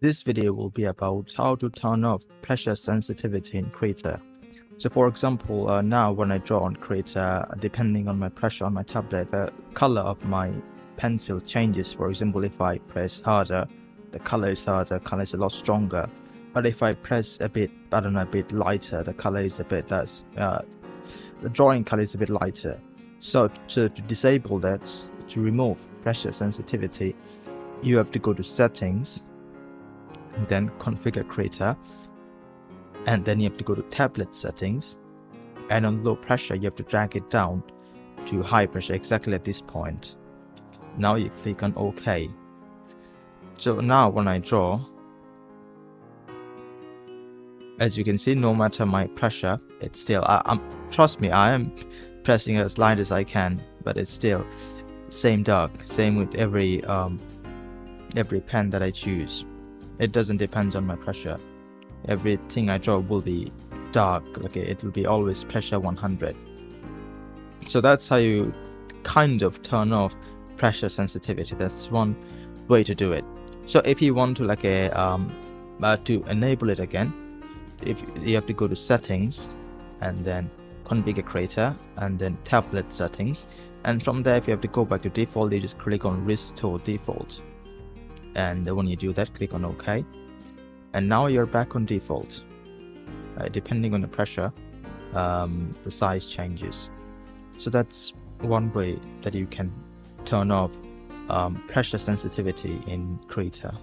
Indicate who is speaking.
Speaker 1: This video will be about how to turn off pressure sensitivity in Krita. So for example, uh, now when I draw on Krita, depending on my pressure on my tablet, the color of my pencil changes. For example, if I press harder, the color is harder, color is a lot stronger. But if I press a bit, I don't know, a bit lighter, the color is a bit less, uh, the drawing color is a bit lighter. So to, to disable that, to remove pressure sensitivity, you have to go to settings then configure Krita and then you have to go to tablet settings. And on low pressure you have to drag it down to high pressure exactly at this point. Now you click on ok. So now when I draw as you can see no matter my pressure it's still I, am trust me I am pressing as light as I can but it's still same dark same with every um, every pen that I choose it doesn't depend on my pressure. Everything I draw will be dark okay it will be always pressure 100 so that's how you kind of turn off pressure sensitivity. That's one way to do it. So if you want to like a um uh, to enable it again if you have to go to settings and then configure Krita and then tablet settings. And from there if you have to go back to default you just click on restore default and when you do that click on ok. And now you're back on default. Uh, depending on the pressure um, the size changes. So that's one way that you can turn off um, pressure sensitivity in Krita